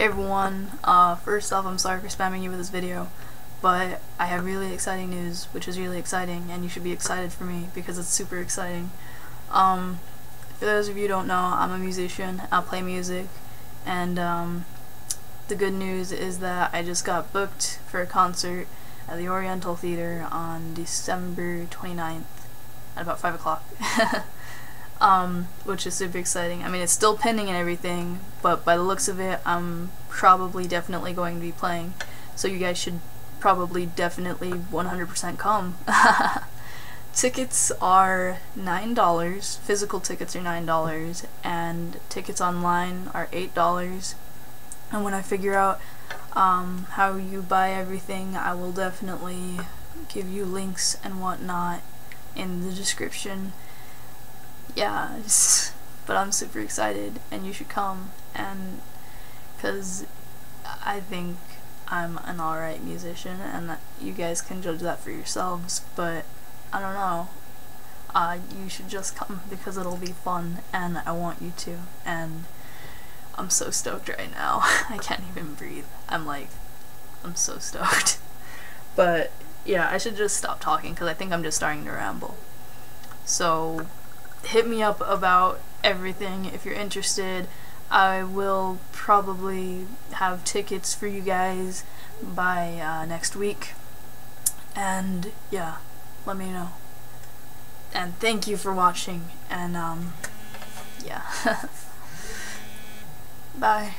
Hey everyone, uh, first off I'm sorry for spamming you with this video, but I have really exciting news, which is really exciting, and you should be excited for me, because it's super exciting. Um, for those of you who don't know, I'm a musician, I play music, and um, the good news is that I just got booked for a concert at the Oriental Theater on December 29th at about 5 o'clock. um, which is super exciting. I mean, it's still pending and everything, but by the looks of it, I'm probably definitely going to be playing. So you guys should probably definitely 100% come. tickets are $9, physical tickets are $9, and tickets online are $8. And when I figure out um, how you buy everything, I will definitely give you links and whatnot in the description yeah, but I'm super excited and you should come and because I think I'm an alright musician and you guys can judge that for yourselves, but I don't know. Uh, you should just come because it'll be fun and I want you to and I'm so stoked right now. I can't even breathe. I'm like, I'm so stoked. but yeah, I should just stop talking because I think I'm just starting to ramble. So hit me up about everything if you're interested. I will probably have tickets for you guys by uh, next week. And yeah, let me know. And thank you for watching. And um, yeah. Bye.